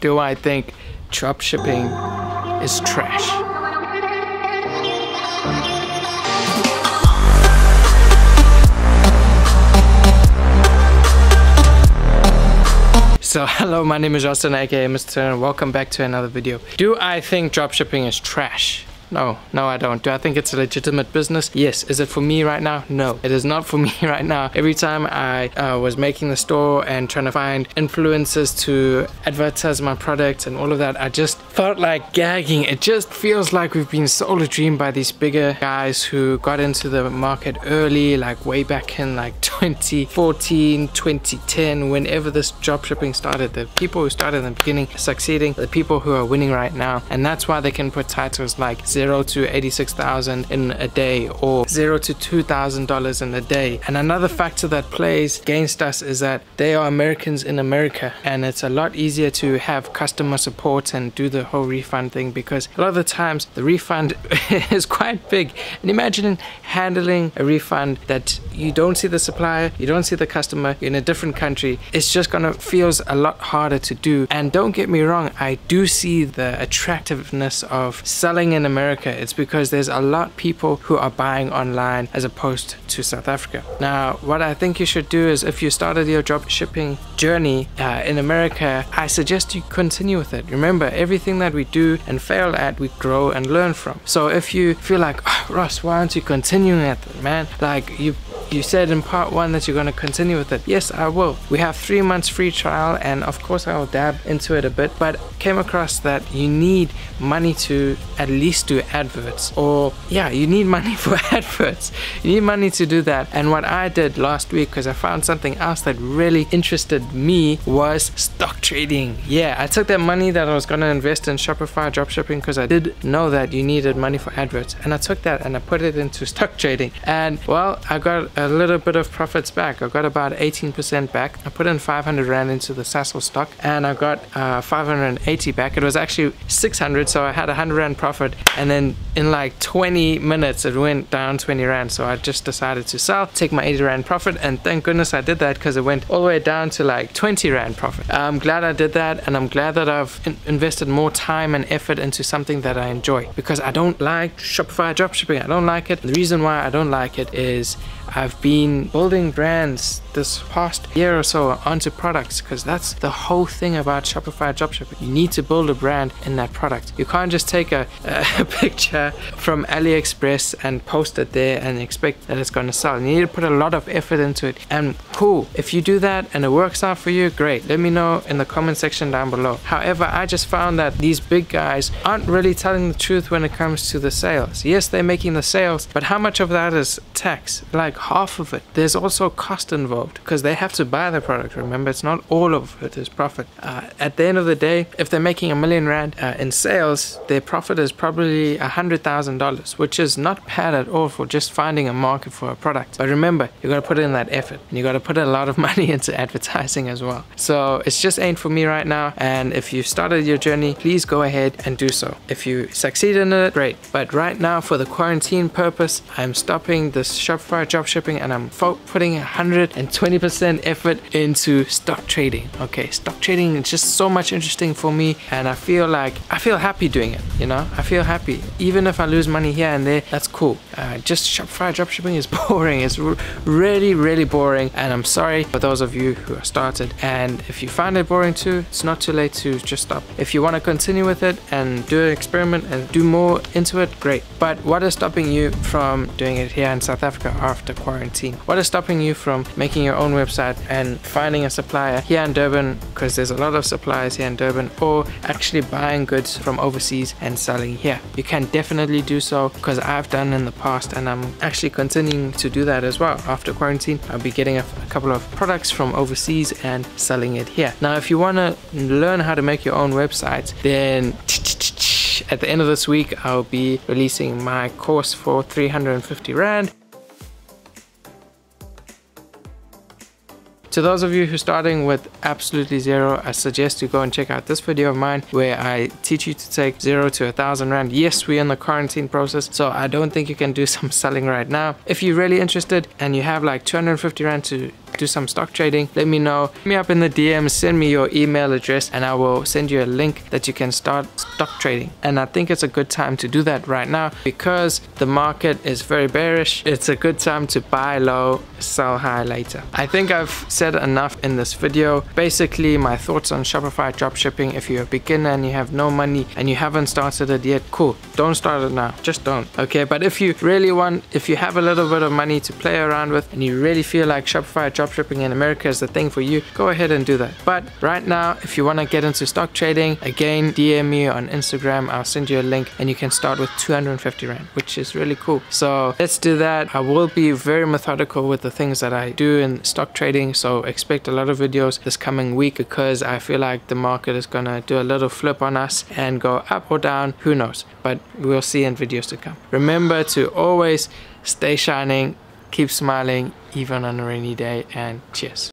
Do I think drop shipping is trash? So hello, my name is Justin aka Mr. and welcome back to another video. Do I think dropshipping is trash? No, no, I don't. Do I think it's a legitimate business? Yes. Is it for me right now? No, it is not for me right now. Every time I uh, was making the store and trying to find influencers to advertise my products and all of that, I just felt like gagging. It just feels like we've been sold a dream by these bigger guys who got into the market early, like way back in like 2014, 2010, whenever this dropshipping started. The people who started in the beginning succeeding, the people who are winning right now. And that's why they can put titles like 0 to 86,000 in a day or 0 to $2,000 in a day. And another factor that plays against us is that they are Americans in America and it's a lot easier to have customer support and do the whole refund thing because a lot of the times the refund is quite big. And imagine handling a refund that you don't see the supplier, you don't see the customer, in a different country. It's just gonna feels a lot harder to do. And don't get me wrong, I do see the attractiveness of selling in America America, it's because there's a lot people who are buying online as opposed to South Africa. Now, what I think you should do is if you started your drop shipping journey uh, in America, I suggest you continue with it. Remember, everything that we do and fail at, we grow and learn from. So if you feel like, oh, Ross, why aren't you continuing at it, man? Like you you said in part one that you're going to continue with it. Yes, I will. We have three months free trial, and of course, I will dab into it a bit, but came across that you need money to at least do adverts, or yeah, you need money for adverts. You need money to do that. And what I did last week, because I found something else that really interested me, was stock trading. Yeah, I took that money that I was going to invest in Shopify dropshipping because I did know that you needed money for adverts, and I took that and I put it into stock trading. And well, I got a little bit of profits back. I got about 18% back. I put in 500 Rand into the Sasol stock and I got uh, 580 back. It was actually 600, so I had a 100 Rand profit. And then in like 20 minutes, it went down 20 Rand. So I just decided to sell, take my 80 Rand profit. And thank goodness I did that because it went all the way down to like 20 Rand profit. I'm glad I did that. And I'm glad that I've in invested more time and effort into something that I enjoy because I don't like Shopify dropshipping. I don't like it. The reason why I don't like it is I've been building brands this past year or so onto products because that's the whole thing about Shopify dropshipping. You need to build a brand in that product. You can't just take a, a picture from AliExpress and post it there and expect that it's going to sell. You need to put a lot of effort into it. And cool, if you do that and it works out for you, great. Let me know in the comment section down below. However, I just found that these big guys aren't really telling the truth when it comes to the sales. Yes, they're making the sales, but how much of that is tax? Like half of it. There's also cost involved because they have to buy the product. Remember, it's not all of it is profit. Uh, at the end of the day, if they're making a million rand uh, in sales, their profit is probably a hundred thousand dollars, which is not bad at all for just finding a market for a product. But remember, you got to put in that effort, and you got to put a lot of money into advertising as well. So it's just ain't for me right now. And if you started your journey, please go ahead and do so. If you succeed in it, great. But right now, for the quarantine purpose, I'm stopping this Shopify drop shipping and I'm putting 120% effort into stock trading. Okay, stock trading is just so much interesting for me and I feel like I feel happy doing it, you know? I feel happy. Even if I lose money here and there, that's cool. Uh, just Shopify dropshipping is boring. It's really, really boring and I'm sorry for those of you who are started. And if you find it boring too, it's not too late to just stop. If you want to continue with it and do an experiment and do more into it, great. But what is stopping you from doing it here in South Africa after quarantine? What is stopping you from making your own website and finding a supplier here in Durban because there's a lot of suppliers here in Durban or actually buying goods from overseas and selling here? You can definitely do so because I've done in the past and I'm actually continuing to do that as well. After quarantine, I'll be getting a, a couple of products from overseas and selling it here. Now, if you want to learn how to make your own website, then at the end of this week, I'll be releasing my course for 350 Rand. To those of you who are starting with absolutely zero, I suggest you go and check out this video of mine where I teach you to take zero to a thousand rand. Yes, we're in the quarantine process, so I don't think you can do some selling right now. If you're really interested and you have like 250 rand to do some stock trading, let me know. Hit me up in the DM, send me your email address, and I will send you a link that you can start stock trading. And I think it's a good time to do that right now because the market is very bearish. It's a good time to buy low, sell high later. I think I've said enough in this video. Basically, my thoughts on Shopify dropshipping. If you're a beginner and you have no money and you haven't started it yet, cool. Don't start it now. Just don't. Okay, but if you really want, if you have a little bit of money to play around with and you really feel like Shopify dropshipping in America is the thing for you, go ahead and do that. But right now, if you want to get into stock trading, again, DM me on Instagram. I'll send you a link and you can start with 250 Rand, which is really cool. So let's do that. I will be very methodical with the things that I do in stock trading. So expect a lot of videos this coming week because I feel like the market is going to do a little flip on us and go up or down. Who knows? But we'll see in videos to come. Remember to always stay shining, keep smiling, even on a rainy day, and cheers.